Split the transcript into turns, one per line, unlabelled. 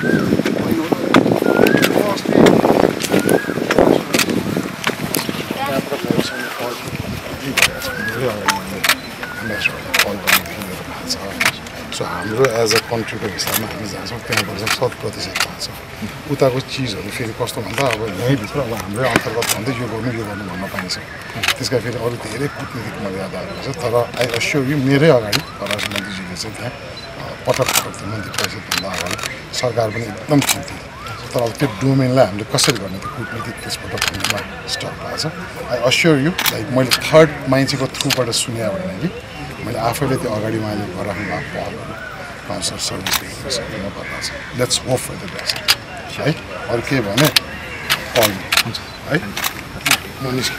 So हाम्रो as a कन्ट्रीको हिसाबमा हामी जहाँछौँ त्यहाँबाट चाहिँ शत प्रतिशत थाहा छ उताको चिजहरू फेरि कस्तो भन्दा अब यहीँभित्र अब हाम्रै अन्तर्गत भन्दै यो गर्नु यो गर्नु भन्न पाइन्छ त्यसका फेरि अरू धेरै कुटनीतिक मर्यादाहरू छ तर आई अस्योर यु मेरै अगाडि परराष्ट्र मन्त्रीजीले चाहिँ त्यहाँ पटक पटक मन्त्री परिषदभन्दा अगाडि सरकार पनि एकदम चिन्तित तर अब त्यो डोमेनलाई हामीले कसरी गर्ने त्यो कुटनीतिक त्यसबाट भन्नेमा स्टक भएको छ। आई अस्योर यु लाइक मैले थर्ड मान्छेको थ्रुबाट सुने भने कि मैले आफैले त्यो अगाडि उहाँले गरिराख्नु भएको पहलहरू काउन्सिलर सर्भिस पर्ला छ let's hope for the best है? अरू के भने कल हुन्छ। है? म निस्केँ